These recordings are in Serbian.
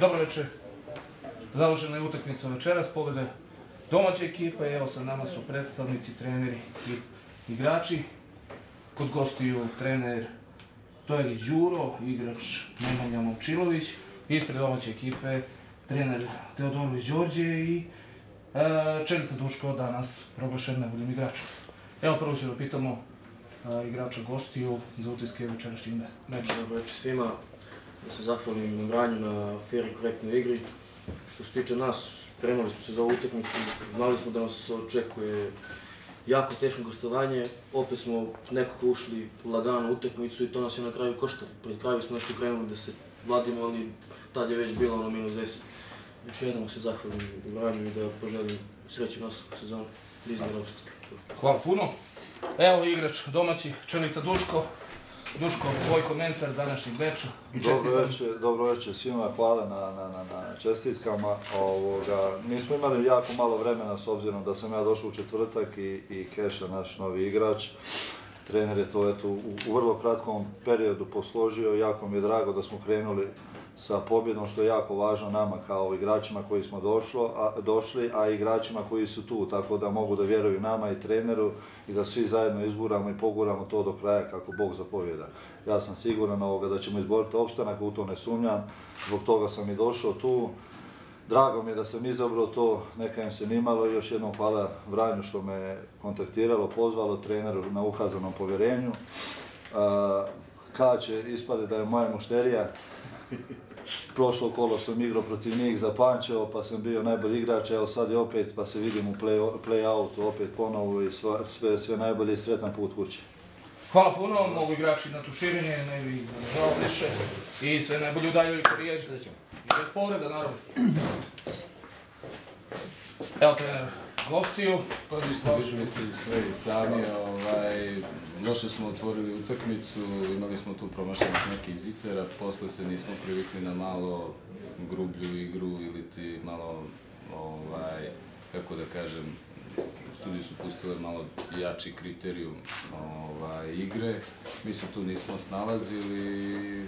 Dobro večer. Završena je utakmica večeras, pobjede domaće ekipe, evo sa nama su predstavnici, treneri i igrači. Kod gostiju trener Tojeg Đuro, igrač Nemanja Momčilović, ispred domaće ekipe trener Teodorović Đorđe i e, Čelica Duško danas proglašen najboljim igračom. Evo prvo ćemo da pitamo e, igrača gostiju za utiske večerašnjeg meča. Dobro večer svima, da se zahvalim na Vranju na fair i korektnoj igri. Što se tiče nas, spremali smo se za ovu utakmicu, znali smo da nas očekuje jako teško gostovanje, opet smo nekako ušli lagano u utakmicu i to nas je na kraju koštalo. Pred kraju smo nešto krenuli da se vladimo, ali tad je već bilo ono minus 10. Još jednom se zahvalim Vranju i da poželim sreću nas u sezonu. Disney Rockster. Hvala puno. Evo igrač domaći, Čelica Duško. Duško, tvoj komentar današnjeg meča i Dobro čestitam. večer, dobro večer svima, hvala na, na, na, na čestitkama. Ovoga, mi smo imali jako malo vremena s obzirom da sam ja došao u četvrtak i, i Keša, naš novi igrač. Trener je to eto, u, u vrlo kratkom periodu posložio, jako mi je drago da smo krenuli sa pobjedom, što je jako važno nama kao igračima koji smo došlo, a, došli, a igračima koji su tu, tako da mogu da vjeruju nama i treneru i da svi zajedno izguramo i poguramo to do kraja kako Bog zapovjeda. Ja sam siguran ovoga da ćemo izboriti opstanak, u to ne sumnjam, zbog toga sam i došao tu. Drago mi je da sam izabrao to, neka im se nimalo i još jednom hvala Vranju što me kontaktiralo, pozvalo treneru na ukazanom povjerenju. A, Kad će ispade da je moja mušterija, prošlo kolo sam igrao protiv njih za Pančevo, pa sam bio najbolji igrač, evo sad je opet, pa se vidim u play, play-outu opet ponovo i sva, sve, sve najbolje i sretan put kući. Hvala puno, mogu igrači na tuširenje, ne bi žao više. I sve najbolje u daljoj karijeri. I bez povreda, naravno. Evo trener gostiju. Pa ništa, vidjeli ste sve i sami, ovaj, loše smo otvorili utakmicu, imali smo tu promašenih nekih zicera, posle se nismo privikli na malo grublju igru ili ti malo, ovaj, kako da kažem, sudi su pustile malo jači kriterijum ovaj, igre. Mi se tu nismo snalazili,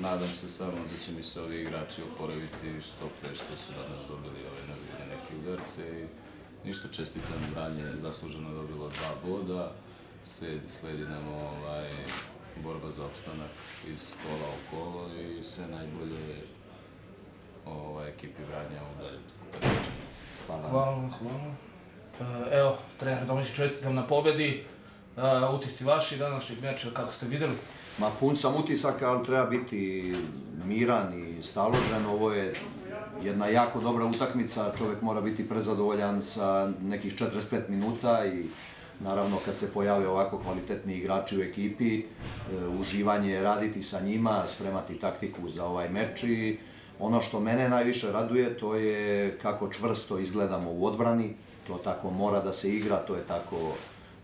nadam se samo da će mi se ovi igrači oporaviti što pre što su danas dobili ove nazivne neke udarce i ništa čestitam Vranje zasluženo dobilo dva boda, se sledi nam ovaj, borba za opstanak iz kola u kolo i sve najbolje ovaj, ekipi Vranja u dalje takmičenju. Hvala, hvala. E, Evo, trener domaći čestitam na pobjedi. E, Utisci vaši današnjeg meča, kako ste vidjeli? Ma pun sam utisaka, ali treba biti miran i staložen. Ovo je jedna jako dobra utakmica, čovjek mora biti prezadovoljan sa nekih 45 minuta i naravno kad se pojave ovako kvalitetni igrači u ekipi, e, uživanje je raditi sa njima, spremati taktiku za ovaj meč i ono što mene najviše raduje to je kako čvrsto izgledamo u odbrani, to tako mora da se igra, to je tako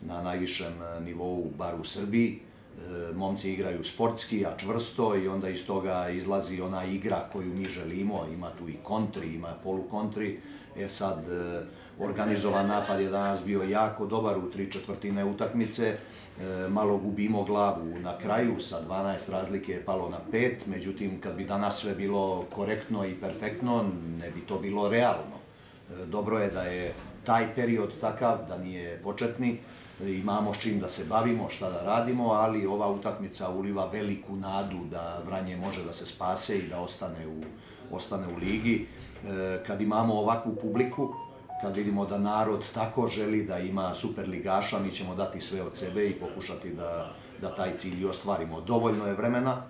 na najvišem nivou, bar u Srbiji. E, momci igraju sportski, a čvrsto i onda iz toga izlazi ona igra koju mi želimo, ima tu i kontri, ima polukontri. E sad, e, organizovan napad je danas bio jako dobar u tri četvrtine utakmice, e, malo gubimo glavu na kraju, sa 12 razlike je palo na 5, međutim kad bi danas sve bilo korektno i perfektno, ne bi to bilo realno. Dobro je da je taj period takav, da nije početni, imamo s čim da se bavimo, šta da radimo, ali ova utakmica uliva veliku nadu da Vranje može da se spase i da ostane u, ostane u ligi. E, Kad imamo ovakvu publiku, kad vidimo da narod tako želi da ima superligaša, mi ćemo dati sve od sebe i pokušati da, da taj cilj ostvarimo. Dovoljno je vremena,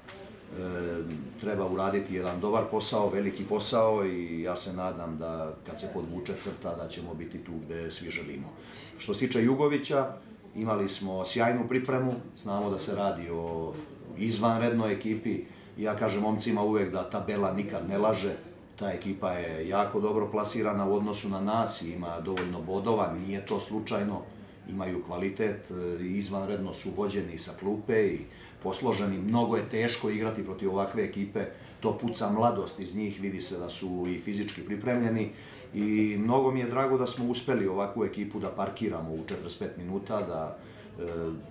treba uraditi jedan dobar posao, veliki posao i ja se nadam da kad se podvuče crta da ćemo biti tu gde svi želimo. Što se tiče Jugovića, imali smo sjajnu pripremu, znamo da se radi o izvanrednoj ekipi. Ja kažem momcima uvek da tabela nikad ne laže, ta ekipa je jako dobro plasirana u odnosu na nas i ima dovoljno bodova, nije to slučajno, imaju kvalitet, e, izvanredno su vođeni sa klupe i posloženi. Mnogo je teško igrati protiv ovakve ekipe, to puca mladost iz njih, vidi se da su i fizički pripremljeni i mnogo mi je drago da smo uspeli ovakvu ekipu da parkiramo u 45 minuta, da e,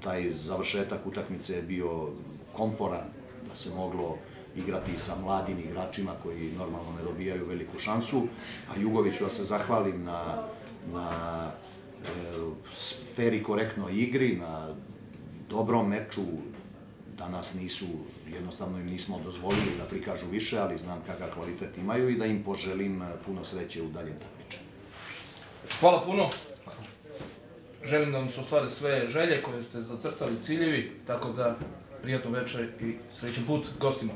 taj završetak utakmice je bio komforan, da se moglo igrati sa mladim igračima koji normalno ne dobijaju veliku šansu. A Jugoviću da se zahvalim na, na sferi korektnoj igri, na dobrom meču, danas nisu, jednostavno im nismo dozvolili da prikažu više, ali znam kakav kvalitet imaju i da im poželim e, puno sreće u daljem takmičenju. Hvala puno. Želim da vam se ostvare sve želje koje ste zacrtali, ciljevi, tako da prijatno večer i srećan put gostima.